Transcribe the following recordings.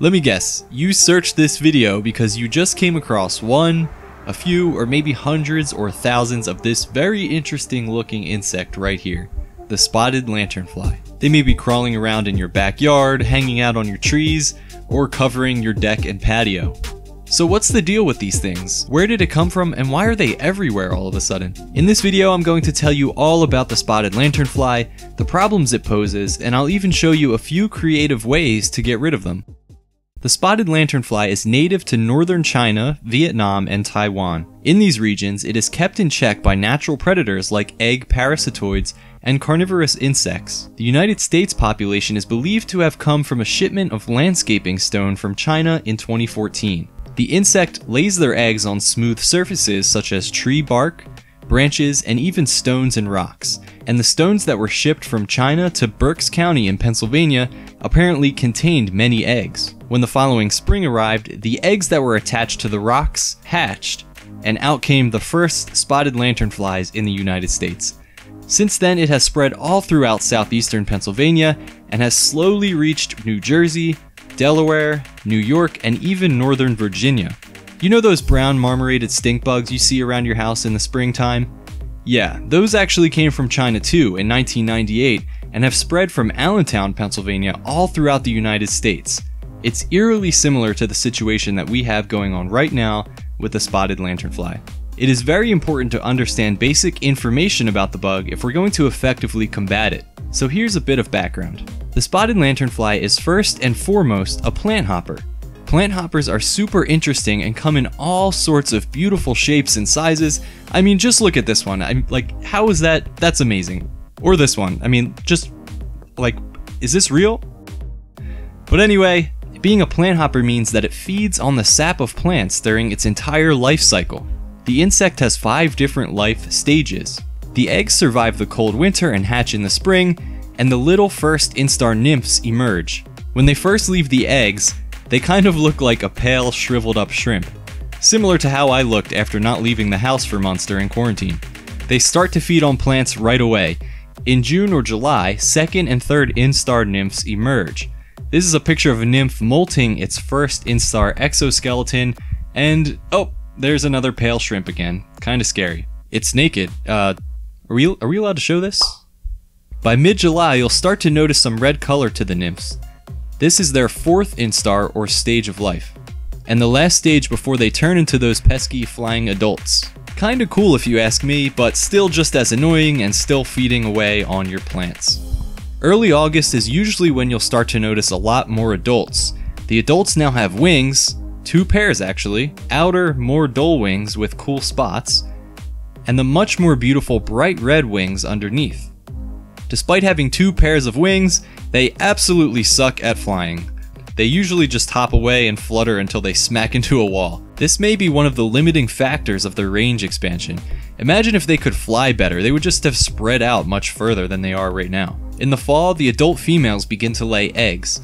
Let me guess, you searched this video because you just came across one, a few, or maybe hundreds or thousands of this very interesting looking insect right here, the spotted lanternfly. They may be crawling around in your backyard, hanging out on your trees, or covering your deck and patio. So what's the deal with these things? Where did it come from and why are they everywhere all of a sudden? In this video I'm going to tell you all about the spotted lanternfly, the problems it poses, and I'll even show you a few creative ways to get rid of them. The spotted lanternfly is native to northern China, Vietnam, and Taiwan. In these regions, it is kept in check by natural predators like egg parasitoids and carnivorous insects. The United States population is believed to have come from a shipment of landscaping stone from China in 2014. The insect lays their eggs on smooth surfaces such as tree bark, branches, and even stones and rocks. And the stones that were shipped from China to Berks County in Pennsylvania apparently contained many eggs. When the following spring arrived, the eggs that were attached to the rocks hatched, and out came the first spotted lanternflies in the United States. Since then, it has spread all throughout southeastern Pennsylvania and has slowly reached New Jersey, Delaware, New York, and even northern Virginia. You know those brown marmorated stink bugs you see around your house in the springtime? Yeah, those actually came from China too in 1998 and have spread from Allentown, Pennsylvania all throughout the United States. It's eerily similar to the situation that we have going on right now with the spotted lanternfly. It is very important to understand basic information about the bug if we're going to effectively combat it. So here's a bit of background. The spotted lanternfly is first and foremost a plant hopper. Plant hoppers are super interesting and come in all sorts of beautiful shapes and sizes. I mean, just look at this one. I'm like, how is that? That's amazing. Or this one. I mean, just like, is this real? But anyway, being a plant hopper means that it feeds on the sap of plants during its entire life cycle. The insect has five different life stages. The eggs survive the cold winter and hatch in the spring, and the little first instar nymphs emerge. When they first leave the eggs, they kind of look like a pale, shriveled up shrimp, similar to how I looked after not leaving the house for months during quarantine. They start to feed on plants right away. In June or July, second and third instar nymphs emerge. This is a picture of a nymph molting its first instar exoskeleton, and oh, there's another pale shrimp again. Kinda scary. It's naked. Uh, are we, are we allowed to show this? By mid-July, you'll start to notice some red color to the nymphs. This is their fourth instar or stage of life, and the last stage before they turn into those pesky flying adults. Kinda cool if you ask me, but still just as annoying and still feeding away on your plants. Early August is usually when you'll start to notice a lot more adults. The adults now have wings, two pairs actually, outer, more dull wings with cool spots, and the much more beautiful bright red wings underneath. Despite having two pairs of wings, they absolutely suck at flying. They usually just hop away and flutter until they smack into a wall. This may be one of the limiting factors of their range expansion. Imagine if they could fly better, they would just have spread out much further than they are right now. In the fall, the adult females begin to lay eggs.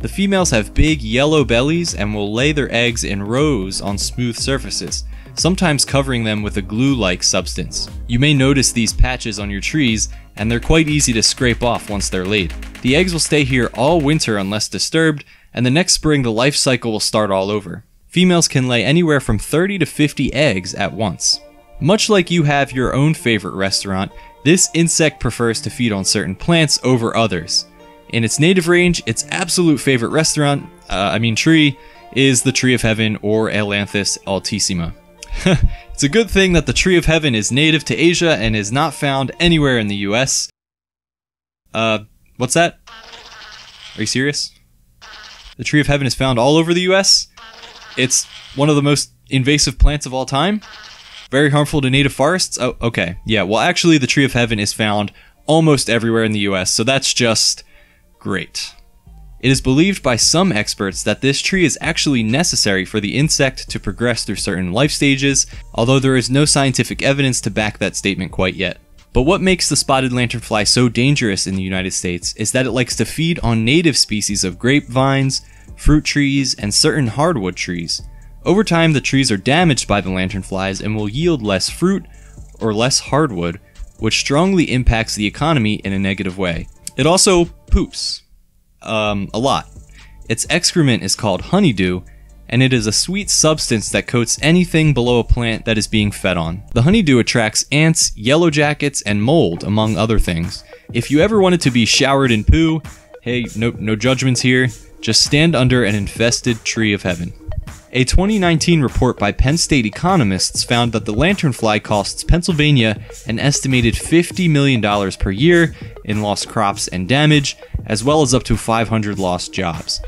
The females have big yellow bellies and will lay their eggs in rows on smooth surfaces sometimes covering them with a glue-like substance. You may notice these patches on your trees, and they're quite easy to scrape off once they're laid. The eggs will stay here all winter unless disturbed, and the next spring the life cycle will start all over. Females can lay anywhere from 30 to 50 eggs at once. Much like you have your own favorite restaurant, this insect prefers to feed on certain plants over others. In its native range, its absolute favorite restaurant, uh, I mean tree, is the Tree of Heaven or Ailanthus altissima. it's a good thing that the Tree of Heaven is native to Asia and is not found anywhere in the US. Uh, what's that? Are you serious? The Tree of Heaven is found all over the US. It's one of the most invasive plants of all time. Very harmful to native forests. Oh, okay. Yeah, well, actually, the Tree of Heaven is found almost everywhere in the US, so that's just great. It is believed by some experts that this tree is actually necessary for the insect to progress through certain life stages, although there is no scientific evidence to back that statement quite yet. But what makes the spotted lanternfly so dangerous in the United States is that it likes to feed on native species of grapevines, fruit trees, and certain hardwood trees. Over time, the trees are damaged by the lanternflies and will yield less fruit or less hardwood, which strongly impacts the economy in a negative way. It also poops, um, a lot. Its excrement is called honeydew, and it is a sweet substance that coats anything below a plant that is being fed on. The honeydew attracts ants, yellow jackets, and mold, among other things. If you ever wanted to be showered in poo, hey, no, no judgments here, just stand under an infested tree of heaven. A 2019 report by Penn State economists found that the lanternfly costs Pennsylvania an estimated $50 million per year in lost crops and damage, as well as up to 500 lost jobs.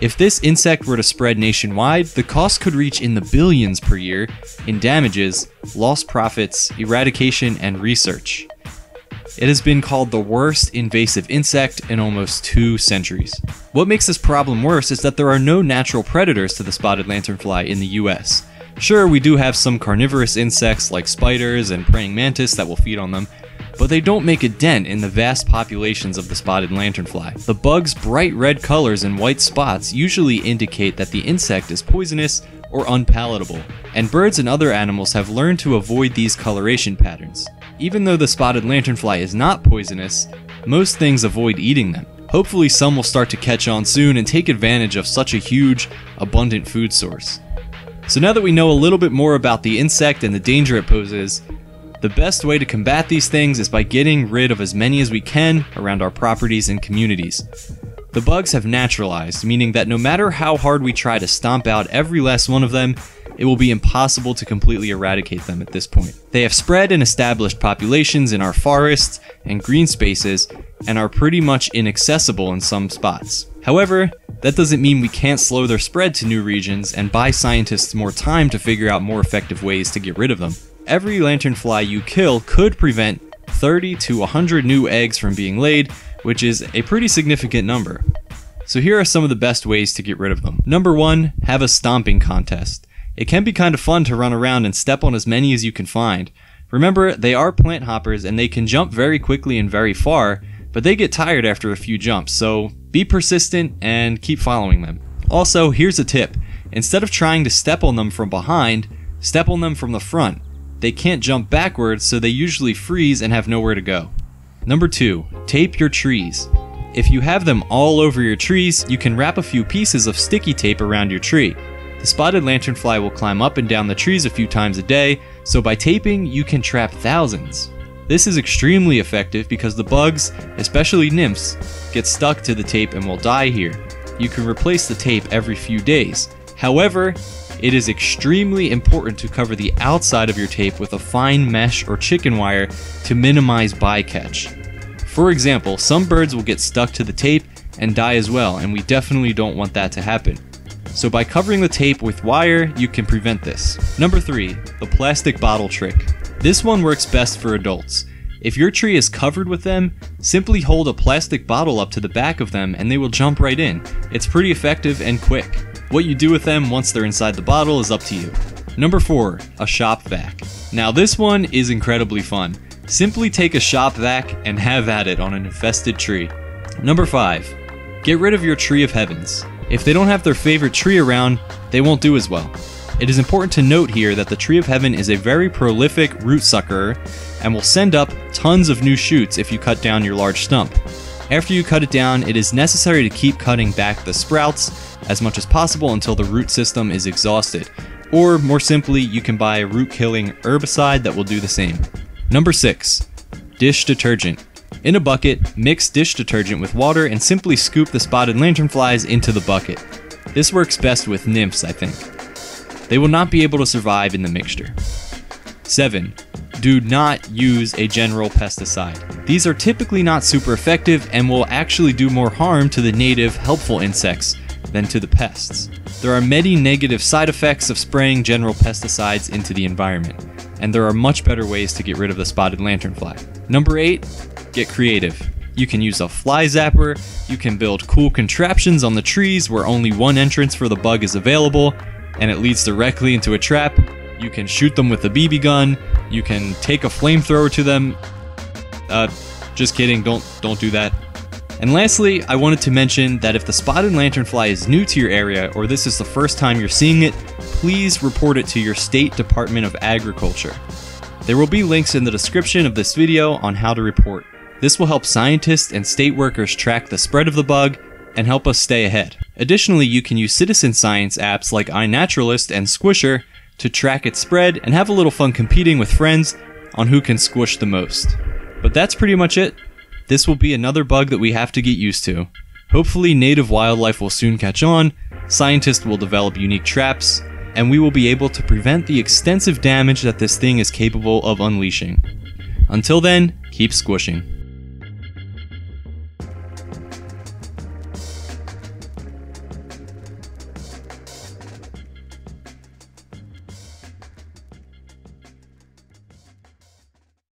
If this insect were to spread nationwide, the cost could reach in the billions per year in damages, lost profits, eradication, and research. It has been called the worst invasive insect in almost two centuries. What makes this problem worse is that there are no natural predators to the spotted lanternfly in the US. Sure, we do have some carnivorous insects like spiders and praying mantis that will feed on them, but they don't make a dent in the vast populations of the spotted lanternfly. The bug's bright red colors and white spots usually indicate that the insect is poisonous or unpalatable, and birds and other animals have learned to avoid these coloration patterns. Even though the spotted lanternfly is not poisonous, most things avoid eating them. Hopefully some will start to catch on soon and take advantage of such a huge, abundant food source. So now that we know a little bit more about the insect and the danger it poses, the best way to combat these things is by getting rid of as many as we can around our properties and communities. The bugs have naturalized, meaning that no matter how hard we try to stomp out every last one of them, it will be impossible to completely eradicate them at this point. They have spread and established populations in our forests and green spaces and are pretty much inaccessible in some spots. However, that doesn't mean we can't slow their spread to new regions and buy scientists more time to figure out more effective ways to get rid of them every lanternfly you kill could prevent 30 to 100 new eggs from being laid, which is a pretty significant number. So here are some of the best ways to get rid of them. Number one, have a stomping contest. It can be kind of fun to run around and step on as many as you can find. Remember, they are plant hoppers and they can jump very quickly and very far, but they get tired after a few jumps, so be persistent and keep following them. Also, here's a tip. Instead of trying to step on them from behind, step on them from the front. They can't jump backwards, so they usually freeze and have nowhere to go. Number 2. Tape your trees. If you have them all over your trees, you can wrap a few pieces of sticky tape around your tree. The spotted lanternfly will climb up and down the trees a few times a day, so by taping, you can trap thousands. This is extremely effective because the bugs, especially nymphs, get stuck to the tape and will die here. You can replace the tape every few days. However, it is extremely important to cover the outside of your tape with a fine mesh or chicken wire to minimize bycatch. For example, some birds will get stuck to the tape and die as well, and we definitely don't want that to happen. So by covering the tape with wire, you can prevent this. Number 3. The plastic bottle trick. This one works best for adults. If your tree is covered with them, simply hold a plastic bottle up to the back of them and they will jump right in. It's pretty effective and quick. What you do with them once they're inside the bottle is up to you. Number 4. A shop vac. Now this one is incredibly fun. Simply take a shop vac and have at it on an infested tree. Number 5. Get rid of your tree of heavens. If they don't have their favorite tree around, they won't do as well. It is important to note here that the tree of heaven is a very prolific root sucker and will send up tons of new shoots if you cut down your large stump. After you cut it down, it is necessary to keep cutting back the sprouts as much as possible until the root system is exhausted. Or more simply, you can buy a root killing herbicide that will do the same. Number 6. Dish detergent. In a bucket, mix dish detergent with water and simply scoop the spotted lanternflies into the bucket. This works best with nymphs, I think. They will not be able to survive in the mixture. 7. Do not use a general pesticide. These are typically not super effective and will actually do more harm to the native helpful insects, than to the pests. There are many negative side effects of spraying general pesticides into the environment, and there are much better ways to get rid of the spotted lanternfly. Number 8. Get creative. You can use a fly zapper, you can build cool contraptions on the trees where only one entrance for the bug is available, and it leads directly into a trap. You can shoot them with a BB gun, you can take a flamethrower to them. Uh, just kidding, don't don't do that. And lastly, I wanted to mention that if the spotted lanternfly is new to your area or this is the first time you're seeing it, please report it to your state Department of Agriculture. There will be links in the description of this video on how to report. This will help scientists and state workers track the spread of the bug and help us stay ahead. Additionally, you can use citizen science apps like iNaturalist and Squishr to track its spread and have a little fun competing with friends on who can squish the most. But that's pretty much it. This will be another bug that we have to get used to. Hopefully, native wildlife will soon catch on, scientists will develop unique traps, and we will be able to prevent the extensive damage that this thing is capable of unleashing. Until then, keep squishing.